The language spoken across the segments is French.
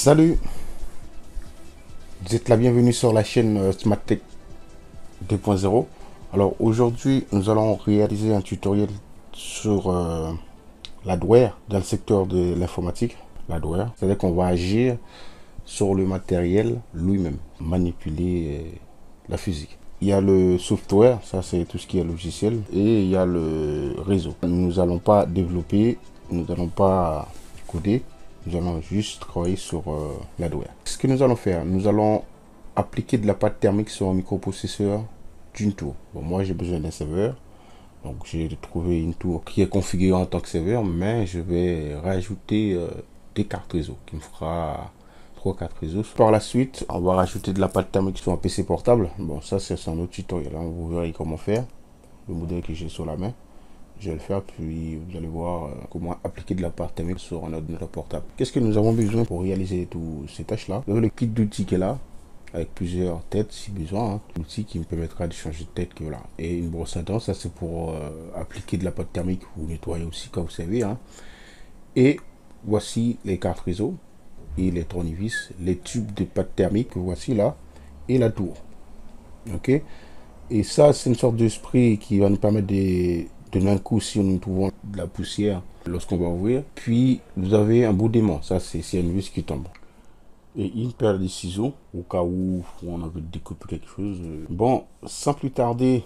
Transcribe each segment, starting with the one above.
Salut Vous êtes la bienvenue sur la chaîne euh, SmartTech 2.0. Alors aujourd'hui, nous allons réaliser un tutoriel sur euh, l'adware dans le secteur de l'informatique. L'adware, c'est-à-dire qu'on va agir sur le matériel lui-même, manipuler euh, la physique. Il y a le software, ça c'est tout ce qui est logiciel, et il y a le réseau. Nous n'allons pas développer, nous n'allons pas coder, nous allons juste travailler sur euh, l'adware. Ce que nous allons faire, nous allons appliquer de la pâte thermique sur un microprocesseur d'une tour. Bon, moi j'ai besoin d'un serveur, donc j'ai trouvé une tour qui est configurée en tant que serveur, mais je vais rajouter euh, des cartes réseau qui me fera 3 4 réseaux. Par la suite, on va rajouter de la pâte thermique sur un PC portable. Bon, ça c'est un autre tutoriel, hein. vous verrez comment faire. Le modèle que j'ai sur la main. Je vais le faire, puis vous allez voir euh, comment appliquer de la pâte thermique sur un ordinateur portable. Qu'est-ce que nous avons besoin pour réaliser toutes ces tâches-là? Vous avez le kit d'outils qui est là, avec plusieurs têtes si besoin. Hein. L'outil qui me permettra de changer de tête. Que, voilà. Et une brosse à dents, ça c'est pour euh, appliquer de la pâte thermique ou nettoyer aussi, comme vous savez. Hein. Et voici les cartes réseau et les tournevis, les tubes de pâte thermique, voici là, et la tour. Ok? Et ça, c'est une sorte de spray qui va nous permettre de donner un coup si nous trouvons de la poussière lorsqu'on va ouvrir. Puis, vous avez un bout d'aimant. Ça, c'est une vis qui tombe. Et une paire de ciseaux, au cas où on a envie de découper quelque chose. Bon, sans plus tarder,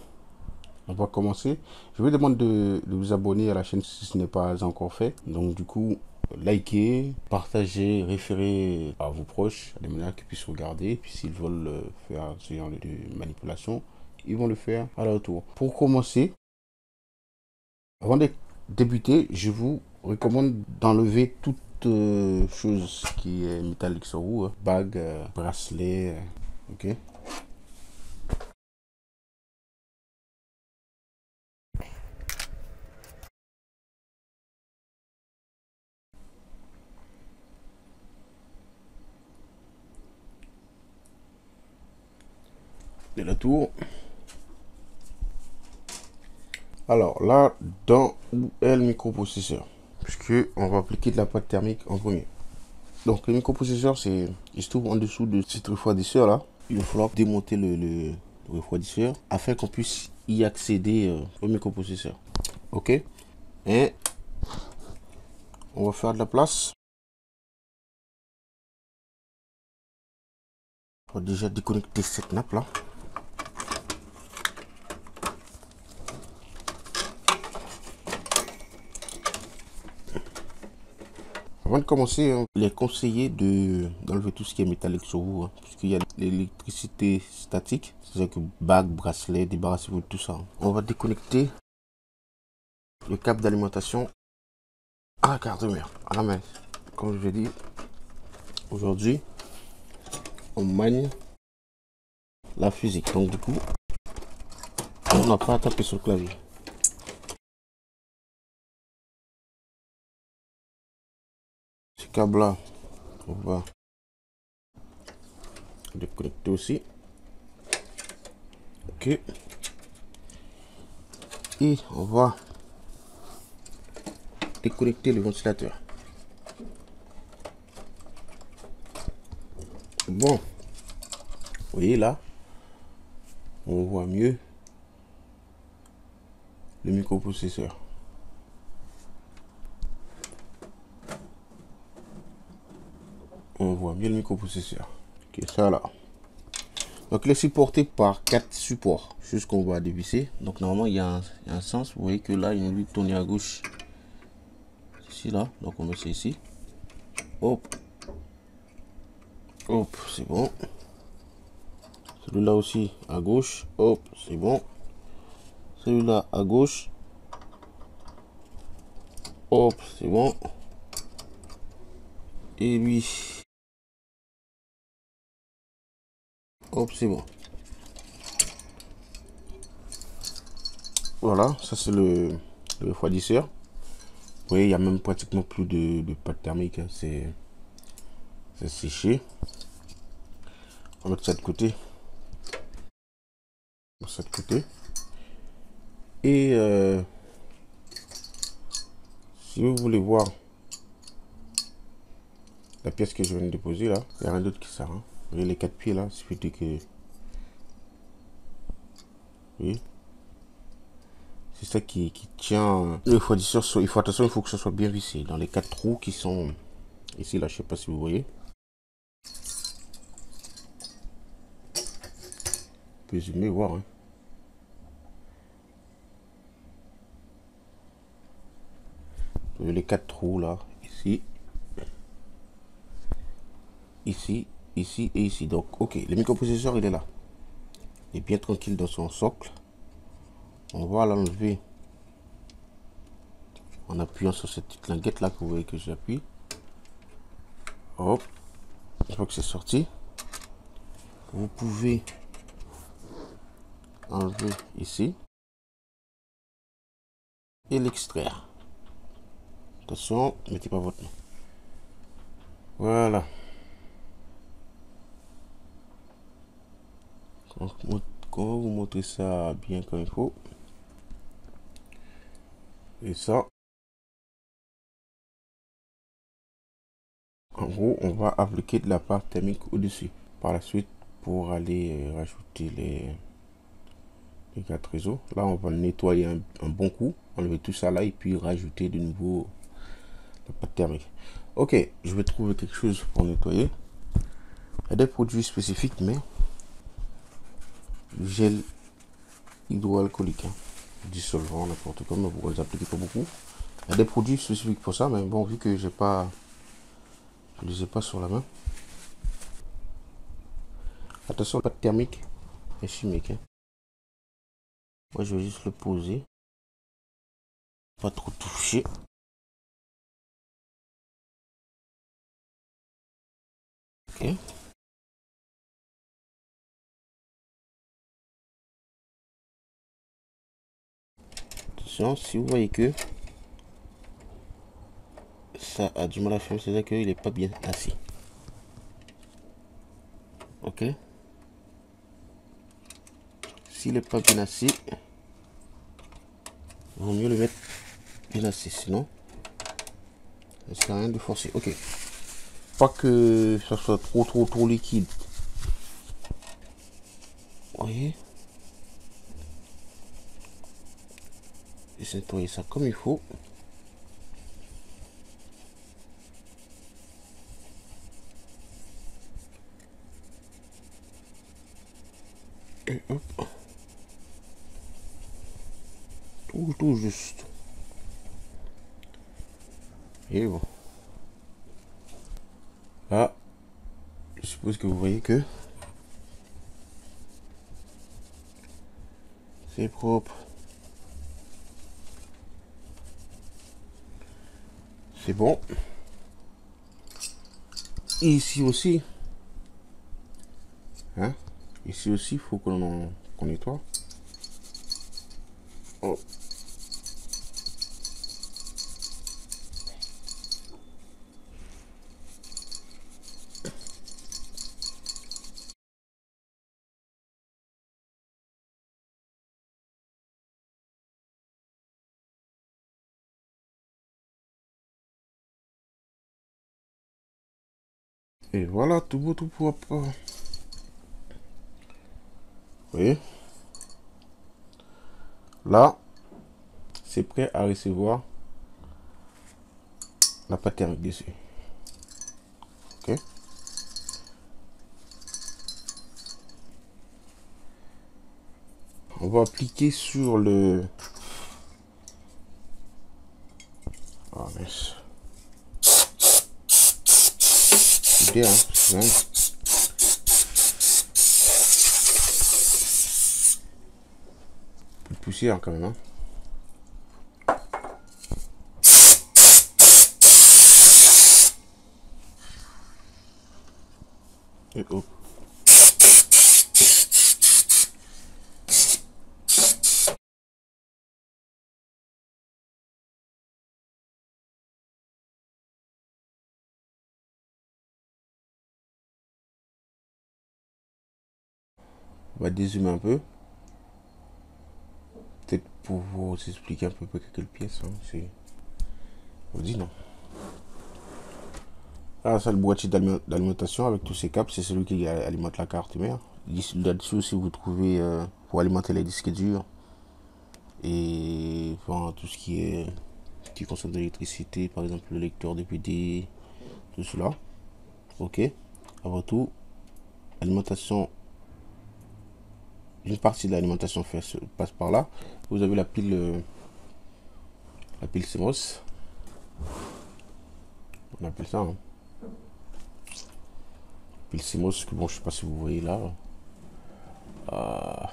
on va commencer. Je vous demande de, vous abonner à la chaîne si ce n'est pas encore fait. Donc, du coup, liker, partager, référer à vos proches, à des manières qu'ils puissent regarder. Puis s'ils veulent faire ce genre de manipulation, ils vont le faire à leur tour. Pour commencer, avant de débuter, je vous recommande d'enlever toute euh, chose qui est métallique sur vous, hein. bague, euh, bracelet, euh, ok? De la tour. Alors là, dans où est le microprocesseur? Puisque on va appliquer de la pâte thermique en premier. Donc le microprocesseur, c'est il se trouve en dessous de cette refroidisseur là. Il va falloir démonter le, refroidisseur afin qu'on puisse y accéder euh, au microprocesseur. Ok? Et on va faire de la place. On va déjà déconnecter cette nappe là. Avant de commencer, hein, il est d'enlever tout ce qui est métallique sur vous, hein, puisqu'il y a l'électricité statique, c'est-à-dire que bague, bracelet, débarrassez-vous de tout ça. Hein. On va déconnecter le câble d'alimentation à la carte mère, à la main. Comme je l'ai dit, aujourd'hui, on manie la physique. Donc du coup, on n'a pas à taper sur le clavier. Câble on va déconnecter aussi. Ok. Et on va déconnecter le ventilateur. Bon. Vous voyez là on voit mieux le microprocesseur on bien le microprocesseur. Ok, ça là. Donc il est supporté par quatre supports jusqu'on va dévisser. Donc normalement il y, a un, sens. Vous voyez que là il lui tourner à gauche. Ici là. Donc on met ça ici. Hop. Hop, c'est bon. Celui-là aussi à gauche. Hop, c'est bon. Celui-là à gauche. Hop, c'est bon. Et lui Hop, c'est bon. Voilà, ça c'est le, refroidisseur. Vous voyez, il n'y a même pratiquement plus de, pâte thermique. Hein. C'est séché. On va mettre ça de côté. Ça de côté. Et euh, si vous voulez voir la pièce que je viens de déposer là, il n'y a rien d'autre qui sert. Hein. Vous les quatre pieds là, c'est fait que... Oui. C'est ça qui, qui tient. Il faut, il faut attention, il faut que ça soit bien vissé. Dans les quatre trous qui sont ici là, je sais pas si vous voyez. On peut zoomer, voir. Hein. les quatre trous là, ici, ici, ici et ici. Donc, ok, le microprocesseur il est là. Il est bien tranquille dans son socle. On va l'enlever en appuyant sur cette petite languette là que vous voyez que j'appuie. Hop, une fois que c'est sorti, vous pouvez enlever ici et l'extraire. Attention, mettez pas votre nom. Voilà. Quand vous montrez ça bien comme il faut. Et ça. En gros, on va appliquer de la pâte thermique au-dessus. Par la suite, pour aller euh, rajouter les, quatre réseaux. Là, on va nettoyer un, bon coup, enlever tout ça là et puis rajouter de nouveau pas thermique. Ok, je vais trouver quelque chose pour nettoyer. Il y a des produits spécifiques, mais gel hydroalcoolique, hein. dissolvant, n'importe quoi, mais vous les appliquez pas beaucoup. Il y a des produits spécifiques pour ça, mais bon, vu que j'ai pas, je les ai pas sur la main. Attention, pas de thermique et chimique. Hein. Moi, je vais juste le poser, pas trop toucher. Si vous voyez que ça a du mal à faire, c'est-à-dire qu'il n'est pas bien assis. Ok? S'il n'est pas bien assis, vaut mieux le mettre bien assis, sinon ça sert à rien de forcer. Ok pas que ça soit trop trop trop liquide. Voyez? Et nettoyer ça comme il faut. Et hop. Tout, tout juste. Et bon. Ah, je suppose que vous voyez que c'est propre. C'est bon. ici aussi. Hein? Ici aussi, il faut qu'on qu nettoie. Oh. Et voilà, tout beau, tout propre. Vous voyez? Là, c'est prêt à recevoir la pâte dessus. Ok? On va appliquer sur le... Ah, Hein. de poussière quand même. Hein. On va dézoomer un peu. Peut-être pour vous expliquer un peu quelle pièce. Hein, c'est. On dit non. Ah, ça, le boîtier d'alimentation avec tous ces câbles, c'est celui qui alimente la carte mère. Là-dessus aussi, vous trouvez euh, pour alimenter les disques durs et tout ce qui est qui consomme de l'électricité, par exemple le lecteur DVD, tout cela. Ok. Avant tout, alimentation. Une partie de l'alimentation passe par là. Vous avez la pile, euh, la pile CMOS. On appelle ça. Hein. Pile CMOS que bon, je sais pas si vous voyez là. Euh,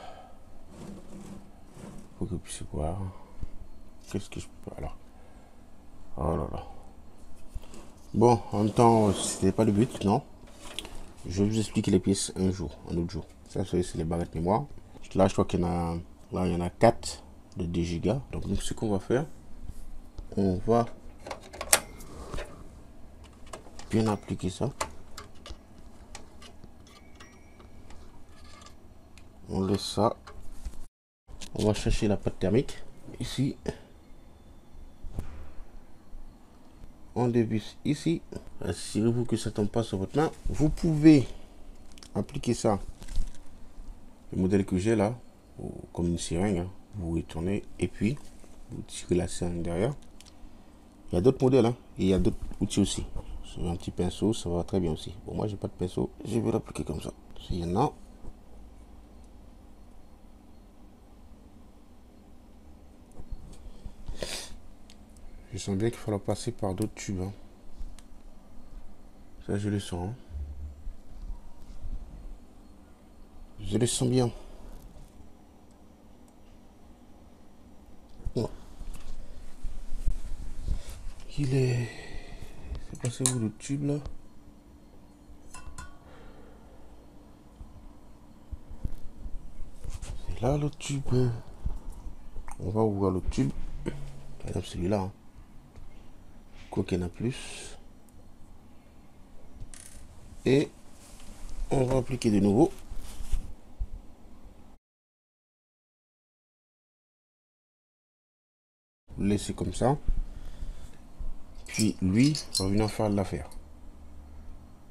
faut que vous puissiez voir. Qu'est-ce que je peux alors Oh là là. Bon, en même temps, c'était pas le but, non? Je vais vous expliquer les pièces un jour, un autre jour. Ça, c'est les barrettes mémoire. Là, je crois qu'il y en a, là, il y en a 4 de 10 Go. Donc, ce qu'on va faire, on va bien appliquer ça. On laisse ça. On va chercher la pâte thermique. Ici. on dévisse ici. Assurez-vous que ça tombe pas sur votre main. Vous pouvez appliquer ça. Le modèle que j'ai là, comme une seringue, hein. vous retournez et puis vous tirez la seringue derrière. Il y a d'autres modèles, hein. et il y a d'autres outils aussi. Sur un petit pinceau, ça va très bien aussi. Bon, moi j'ai pas de pinceau, je vais l'appliquer comme ça. S'il y en a, Je sens bien qu'il faudra passer par d'autres tubes. Hein. Ça, je le sens. Je le sens bien. Il est... C'est passé où le tube là? C'est là le tube. On va ouvrir le tube. Par exemple celui-là. Hein quoi qu'il y en a plus et on va appliquer de nouveau laisser comme ça puis lui va venir faire l'affaire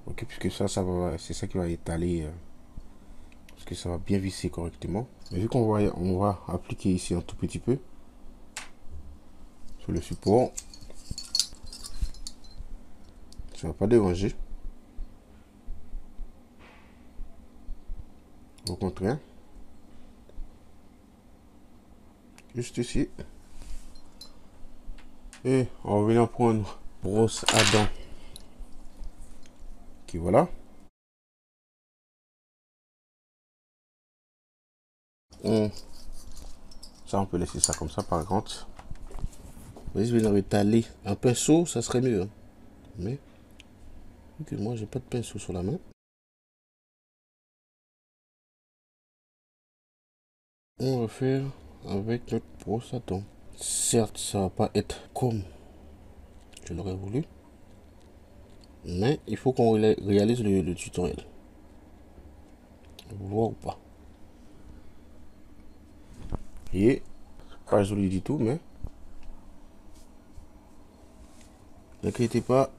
ok puisque ça ça va c'est ça qui va étaler euh, parce que ça va bien visser correctement mais vu qu'on va on va appliquer ici un tout petit peu sur le support ça va pas déranger. Au contraire. Juste ici. Et on va venir prendre brosse à dents. Qui voilà. On... Ça, on peut laisser ça comme ça par contre. Vas-y, je vais étaler. Un pinceau, ça serait mieux. Hein. Mais que moi j'ai pas de pinceau sur la main. On va faire avec notre brosse à dents. Certes, ça va pas être comme je l'aurais voulu, mais il faut qu'on réalise le, tutoriel. Vous voir ou pas. Et pas joli du tout, mais n'inquiétez pas,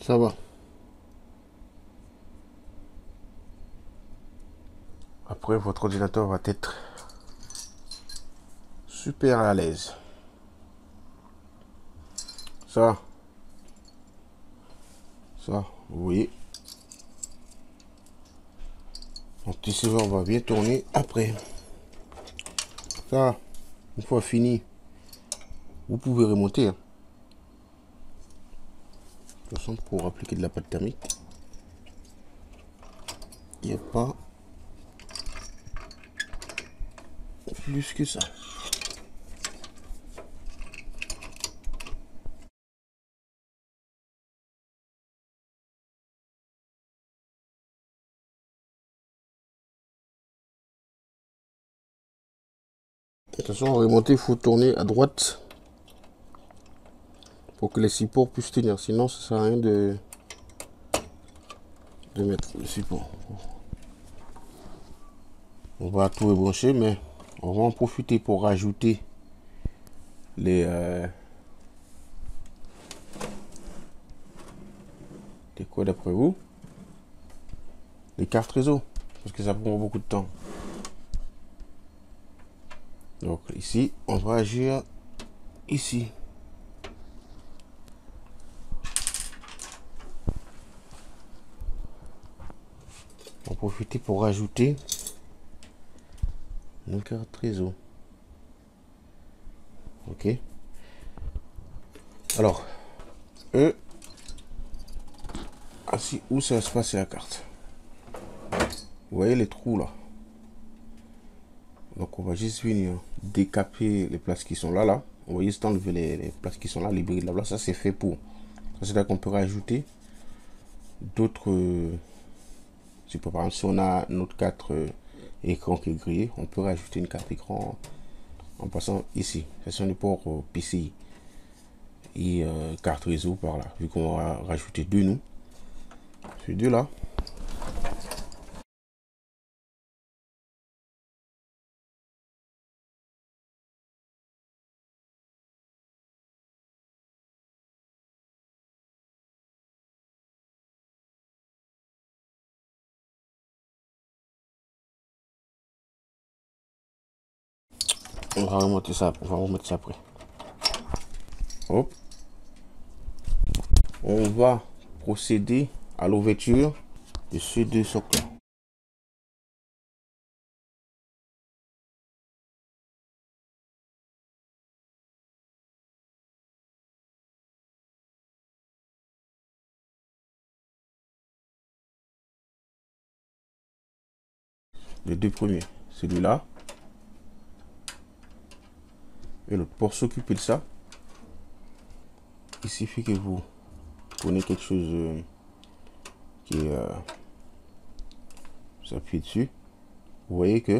Ça va. Après, votre ordinateur va être super à l'aise. Ça. Ça, vous voyez. Mon va bien tourner après. Ça, une fois fini, vous pouvez remonter. Pour appliquer de la pâte thermique, il n'y a pas plus que ça. Attention, remonter, il faut tourner à droite pour que les supports puissent tenir. Sinon, ça sert à rien de, de mettre le support. On va tout rebrancher, mais on va en profiter pour rajouter les... Euh, quoi d'après vous? Les cartes réseau. Parce que ça prend beaucoup de temps. Donc ici, on va agir ici. Profiter pour rajouter nos cartes réseau. Ok. Alors, eux, assis où ça va se passer la carte. Vous voyez les trous là. Donc on va juste venir décaper les places qui sont là, là. On va juste enlever les, places qui sont là, les bris là, Ça c'est fait pour. C'est là qu'on peut rajouter d'autres. Exemple si on a notre 4 euh, écran qui est grillé, on peut rajouter une carte écran en passant ici. C'est le port euh, PCI et carte réseau par là. Vu qu'on va rajouter deux nous. Ces deux là. On va remonter ça, on va remettre ça après. Hop. On va procéder à l'ouverture de ces deux socles. Les deux premiers, celui-là et. Pour s'occuper de ça, il suffit que vous prenez quelque chose euh, qui est euh, s'appuie dessus. Vous voyez que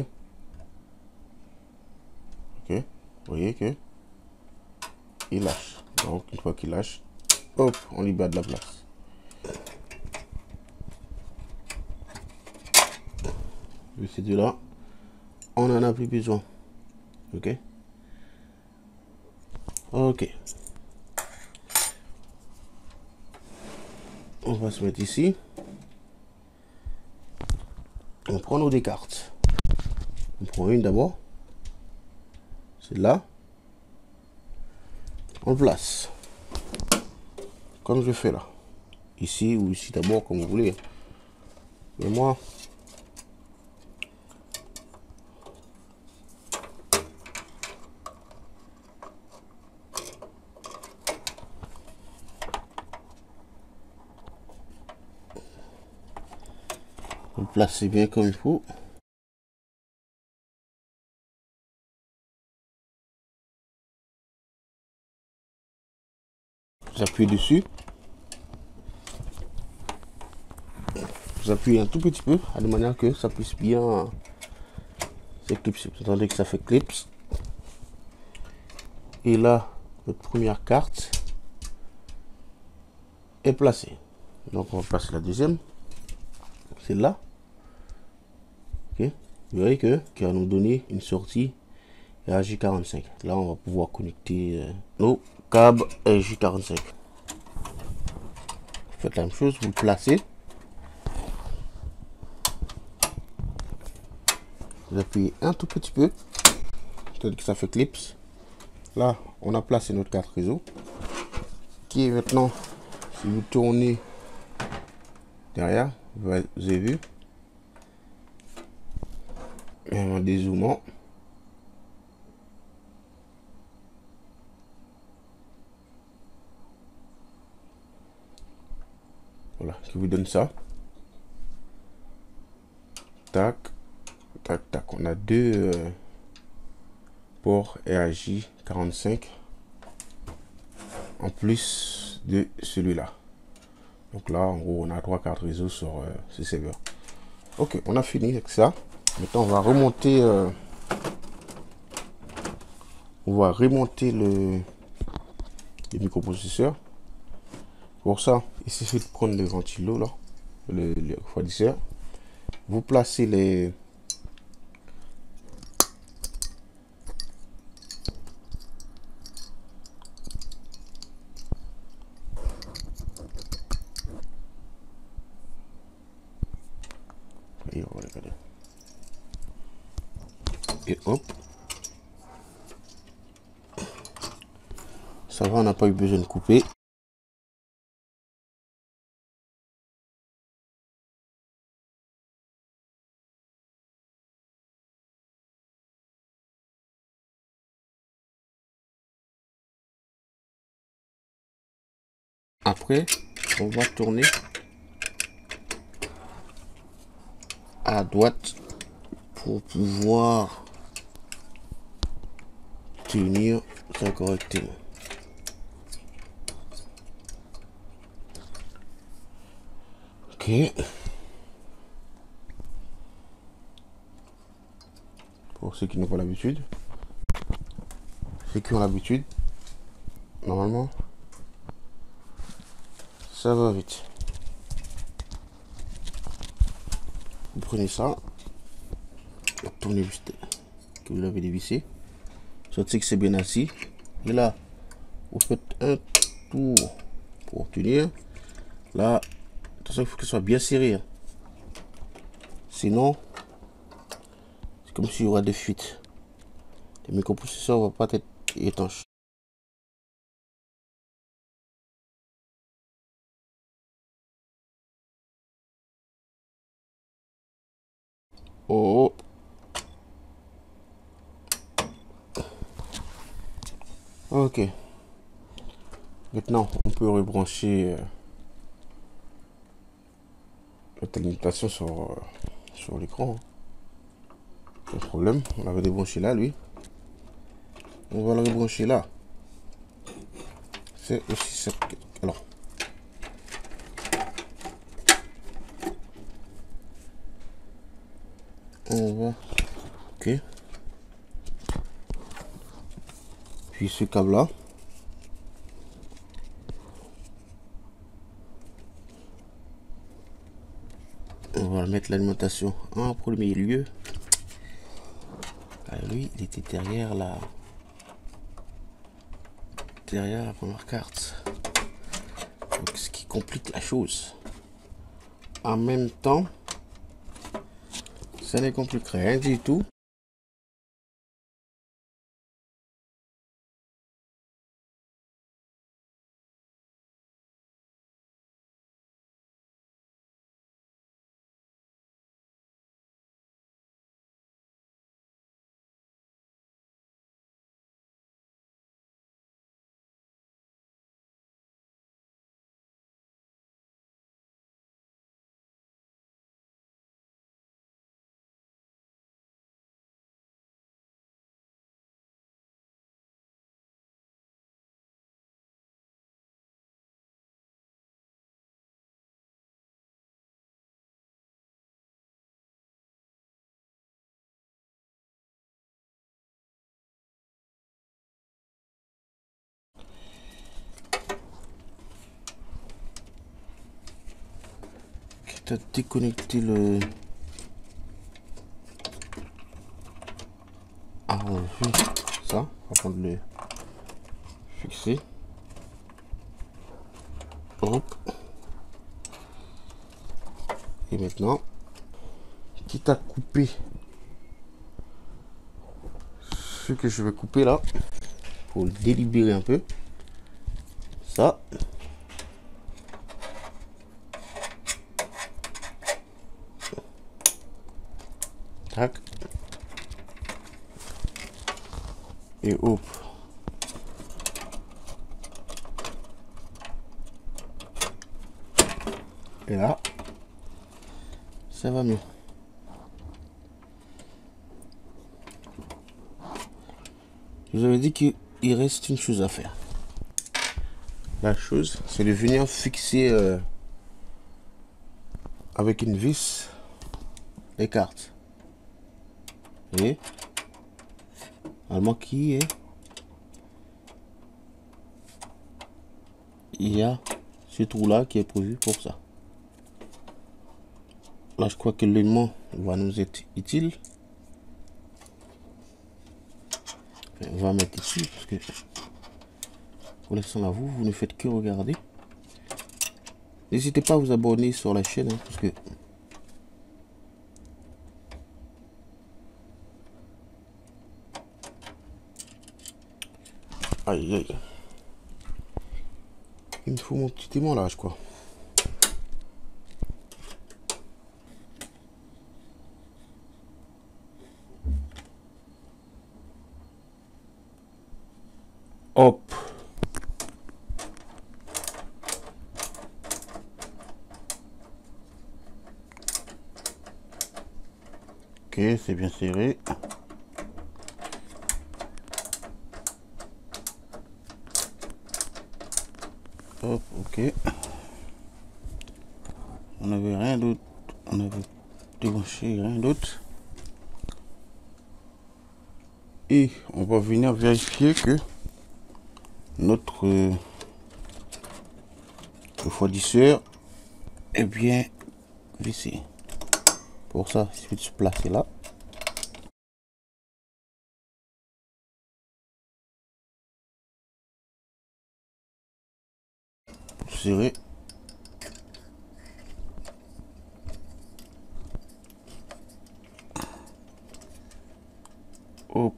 ok, vous voyez que il lâche. Donc une fois qu'il lâche, hop, on libère de la place. Et ces deux là, on en a plus besoin. Ok? Ok. On va se mettre ici. On prend nos des cartes. On prend une d'abord. C'est là. On place. Comme je fais là. Ici ou ici d'abord, comme vous voulez. Mais moi, placez bien comme il faut. J'appuie dessus. J'appuie un tout petit peu, de manière que ça puisse bien s'éclipser. Vous entendez que ça fait clips. Et là, notre première carte est placée. Donc on va passer la deuxième. C'est là. Vous voyez que qui va nous donner une sortie RJ45. Là, on va pouvoir connecter nos câbles RJ45. Faites la même chose, vous le placez. Vous appuyez un tout petit peu. Peut-être que ça fait clips. Là, on a placé notre carte réseau. Qui est maintenant, si vous tournez derrière, vous avez vu, un dézoomant. Voilà, qui vous donne ça. Tac, tac, tac. On a deux euh, ports RJ 45 en plus de celui-là. Donc là, en gros, on a trois cartes réseau sur euh, ce serveur. Ok, on a fini avec ça. Maintenant, on va remonter. Euh, on va remonter le, microprocesseur. Pour ça, il suffit de prendre le ventilo là, le, le refroidisseur. Vous placez les Et hop. Ça va, on n'a pas eu besoin de couper. Après, on va tourner à droite pour pouvoir tenir ça correctement. Ok. Pour ceux qui n'ont pas l'habitude. Ceux qui ont l'habitude, normalement, ça va vite. Vous prenez ça, vous tournez juste que vous l'avez dévissé. Sortez que c'est bien assis. Et là, vous faites un tour pour tenir. Là, attention, il faut que ce soit bien serré. hein. Sinon, c'est comme s'il y aura des fuites. Le microprocesseur va pas être étanche. Oh. Ok. Maintenant, on peut rebrancher euh, alimentation sur, euh, sur l'écran. Pas de problème. On l'avait débranché là, lui. On va le rebrancher là. C'est aussi ça. Alors. On. Ok. Puis ce câble là. On va mettre l'alimentation en premier lieu. Ah, lui, il était derrière la derrière la première carte. Ce qui complique la chose. En même temps, ça ne complique rien du tout. Déconnecter le. Ah, on ça avant de le fixer. Et maintenant, quitte à couper ce que je vais couper là, pour le délibérer un peu. Ça. Tac. Et là, ça va mieux. Je vous avais dit qu'il reste une chose à faire. La chose, c'est de venir fixer euh, avec une vis les cartes. Vous voyez? Allemand qui est? Il y a ce trou là qui est prévu pour ça. Là, je crois que l'aimant va nous être utile. On va mettre ici parce que pour l'instant là, vous, vous ne faites que regarder. N'hésitez pas à vous abonner sur la chaîne hein, parce que Aïe, aïe. Il me faut mon petit je quoi. Hop. Ok, c'est bien serré. Hop, ok. On n'avait rien d'autre. On avait débranché rien d'autre. Et on va venir vérifier que notre euh, refroidisseur est bien vissé. Pour ça, il suffit de se placer là. serrer. Hop.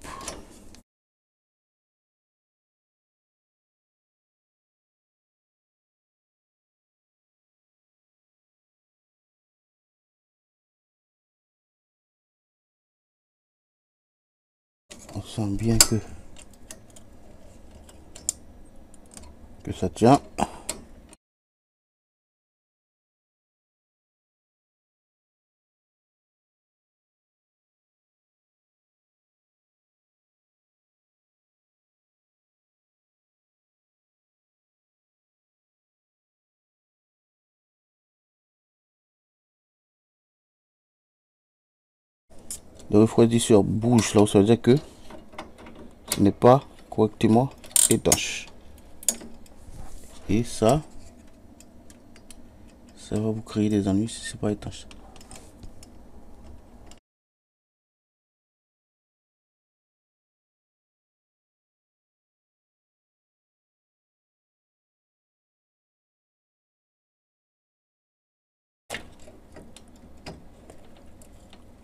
on sent bien que que ça tient. Le refroidisseur bouge là ça veut dire que n'est pas correctement étanche. Et ça, ça va vous créer des ennuis si c'est pas étanche.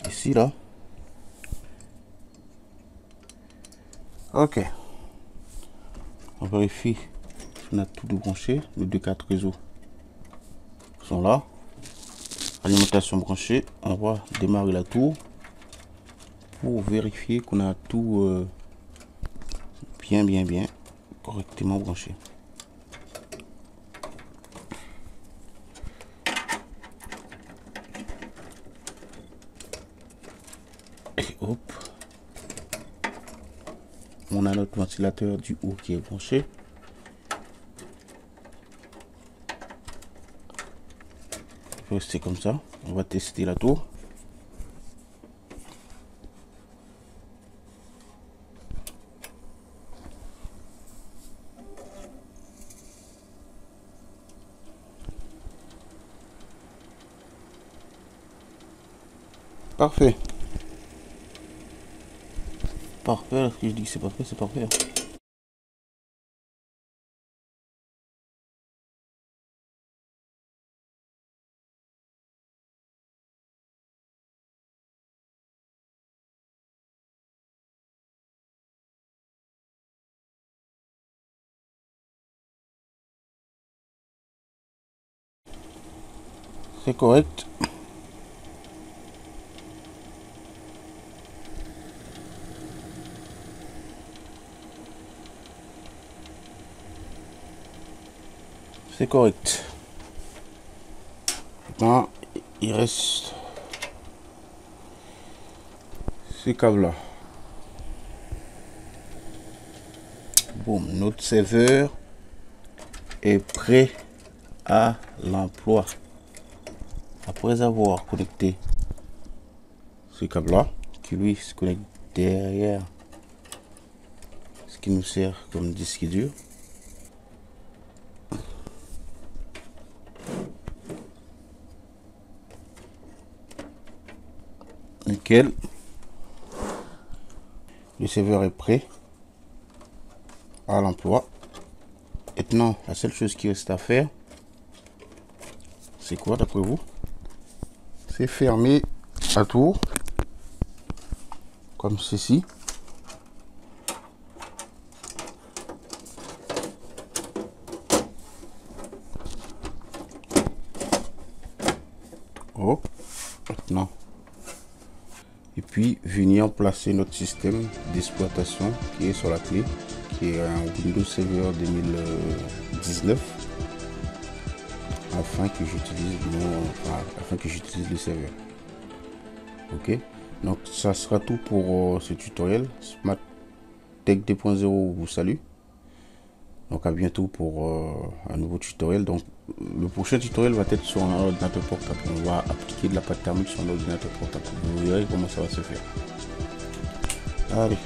Ici là, Ok. On vérifie si on a tout débranché. Les deux quatre réseaux sont là. Alimentation branchée. On va démarrer la tour pour vérifier qu'on a tout euh, bien, bien, bien correctement branché. Et hop on a notre ventilateur du haut qui est branché. Rester comme ça. On va tester la tour. Parfait parfait. je dis que c'est parfait, c'est parfait. C'est correct. C'est correct. Maintenant, il reste ces câbles là. Bon, notre serveur est prêt à l'emploi. Après avoir connecté ce câble là, qui lui se connecte derrière ce qui nous sert comme disque dur. Le serveur est prêt à l'emploi. Maintenant, la seule chose qui reste à faire, c'est quoi d'après vous? C'est fermer à tour, comme ceci. et puis venir placer notre système d'exploitation qui est sur la clé qui est un Windows Server 2019 afin que j'utilise afin que j'utilise le serveur. Ok? Donc ça sera tout pour euh, ce tutoriel. Smart Tech 2.0 vous salue. Donc à bientôt pour euh, un nouveau tutoriel. Donc le prochain tutoriel va être sur un ordinateur portable. On va appliquer de la pâte thermique sur un ordinateur portable. Vous verrez comment ça va se faire. Allez